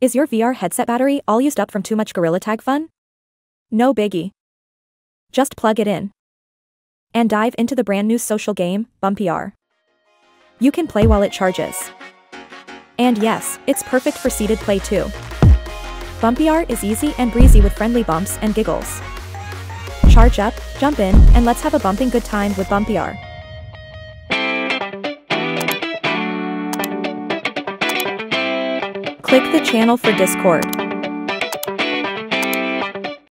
Is your VR headset battery all used up from too much Gorilla Tag fun? No biggie. Just plug it in. And dive into the brand new social game, BumpyR. You can play while it charges. And yes, it's perfect for seated play too. BumpyR is easy and breezy with friendly bumps and giggles. Charge up, jump in, and let's have a bumping good time with BumpyR. Click the channel for Discord.